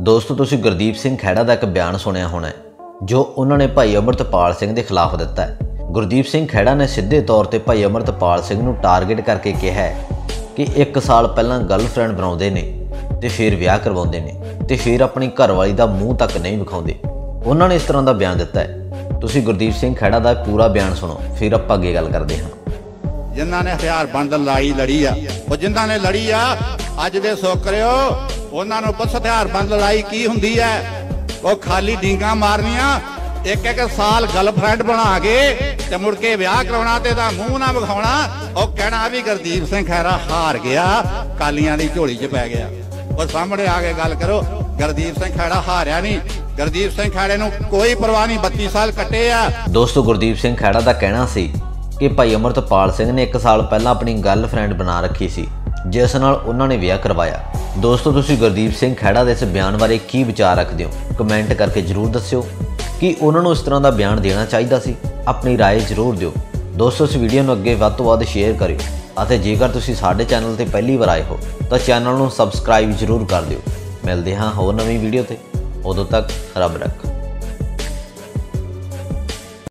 ਦੋਸਤੋ, ਤੁਸੀਂ ਗੁਰਦੀਪ ਸਿੰਘ ਖਹਿੜਾ ਦਾ ਇੱਕ ਬਿਆਨ ਸੁਣਿਆ ਹੋਣਾ ਜੋ ਉਹਨਾਂ ਨੇ ਭਾਈ ਅਮਰਤਪਾਲ ਸਿੰਘ ਦੇ ਖਿਲਾਫ ਦਿੱਤਾ ਹੈ। ਗੁਰਦੀਪ ਸਿੰਘ ਖਹਿੜਾ ਨੇ ਸਿੱਧੇ ਤੌਰ ਤੇ ਭਾਈ ਅਮਰਤਪਾਲ ਸਿੰਘ ਨੂੰ ਟਾਰਗੇਟ ਕਰਕੇ ਕਿਹਾ ਹੈ ਕਿ 1 ਸਾਲ ਪਹਿਲਾਂ ਗਰਲਫ੍ਰੈਂਡ ਬਣਾਉਂਦੇ ਨੇ ਤੇ ਫਿਰ ਵਿਆਹ ਕਰਵਾਉਂਦੇ ਨੇ ਤੇ ਫਿਰ ਆਪਣੀ ਘਰਵਾਲੀ ਦਾ ਮੂੰਹ ਤੱਕ ਨਹੀਂ ਵਿਖਾਉਂਦੇ। ਉਹਨਾਂ ਨੇ ਇਸ ਤਰ੍ਹਾਂ ਦਾ ਬਿਆਨ ਦਿੱਤਾ ਹੈ। ਤੁਸੀਂ ਗੁਰਦੀਪ ਸਿੰਘ ਖਹਿੜਾ ਦਾ ਪੂਰਾ ਬਿਆਨ ਸੁਣੋ, ਫਿਰ ਆਪਾਂ ਅੱਗੇ ਗੱਲ ਕਰਦੇ ਹਾਂ। ਜਿਨ੍ਹਾਂ ਨੇ ਹਥਿਆਰ ਬੰਦ ਲੜਾਈ ਲੜੀ ਆ, ਉਹ ਜਿਨ੍ਹਾਂ ਨੇ ਲੜੀ ਆ, ਅੱਜ ਦੇ ਸੋਕਰਿਓ ਉਹਨਾਂ ਨੂੰ ਪੁੱਛ, ਹਥਿਆਰ ਲੜਾਈ ਕੀ ਹੁੰਦੀ ਹੈ? ਉਹ ਖਾਲੀ ਡੀਂਗਾ ਮਾਰਨੀਆਂ, ਇੱਕ ਇੱਕ ਸਾਲ ਗਰਲਫ੍ਰੈਂਡ ਬਣਾ ਕੇ ਤੇ ਮੁੜ ਕੇ ਵਿਆਹ ਕਰਾਉਣਾ ਤੇ ਦਾ ਮੂੰਹ ਨਾ ਵਿਖਾਉਣਾ। ਉਹ ਕਹਿਣਾ ਵੀ ਗੁਰਦੀਪ ਸਿੰਘ ਖੈਰਾ ਹਾਰ ਗਿਆ, ਕਾਲੀਆਂ ਦੀ ਝੋਲੀ 'ਚ ਪੈ ਗਿਆ। ਉਹ ਸਾਹਮਣੇ ਆ ਕੇ ਗੱਲ ਕਰੋ, ਗੁਰਦੀਪ ਸਿੰਘ ਖੈੜਾ ਹਾਰਿਆ ਨਹੀਂ। ਗੁਰਦੀਪ ਸਿੰਘ ਖੈੜੇ ਨੂੰ ਕੋਈ ਪਰਵਾਹ ਨਹੀਂ 32 ਸਾਲ ਕੱਟੇ ਆ। ਦੋਸਤੋ, ਗੁਰਦੀਪ ਸਿੰਘ ਖਹਿੜਾ ਦਾ ਕਹਿਣਾ ਸੀ ਕਿ ਭਾਈ ਅਮਰਤਪਾਲ ਸਿੰਘ ਨੇ 1 ਸਾਲ ਪਹਿਲਾਂ ਆਪਣੀ ਗਰਲਫ੍ਰੈਂਡ ਬਣਾ ਰੱਖੀ ਸੀ। ਜਿਸ ਨਾਲ ਉਹਨਾਂ ਨੇ ਵਿਆਹ ਕਰਵਾਇਆ ਦੋਸਤੋ ਤੁਸੀਂ ਗੁਰਦੀਪ ਸਿੰਘ ਖਹਿੜਾ ਦੇ ਇਸ ਬਿਆਨ ਬਾਰੇ ਕੀ ਵਿਚਾਰ ਰੱਖਦੇ ਹੋ ਕਮੈਂਟ ਕਰਕੇ ਜਰੂਰ ਦੱਸਿਓ ਕਿ ਉਹਨਾਂ ਨੂੰ ਇਸ ਤਰ੍ਹਾਂ ਦਾ ਬਿਆਨ ਦੇਣਾ ਚਾਹੀਦਾ ਸੀ ਆਪਣੀ رائے ਜਰੂਰ ਦਿਓ ਦੋਸਤੋ ਇਸ ਵੀਡੀਓ ਨੂੰ ਅੱਗੇ ਵੱਧ ਤੋਂ ਵੱਧ ਸ਼ੇਅਰ ਕਰਿਓ ਅਤੇ ਜੇਕਰ ਤੁਸੀਂ ਸਾਡੇ ਚੈਨਲ ਤੇ ਪਹਿਲੀ ਵਾਰ ਆਏ ਹੋ ਤਾਂ ਚੈਨਲ ਨੂੰ ਸਬਸਕ੍ਰਾਈਬ ਜਰੂਰ ਕਰ ਦਿਓ ਮਿਲਦੇ ਹਾਂ ਹੋਰ ਨਵੀਂ ਵੀਡੀਓ ਤੇ ਉਦੋਂ ਤੱਕ ਰੱਬ ਰੱਖਾ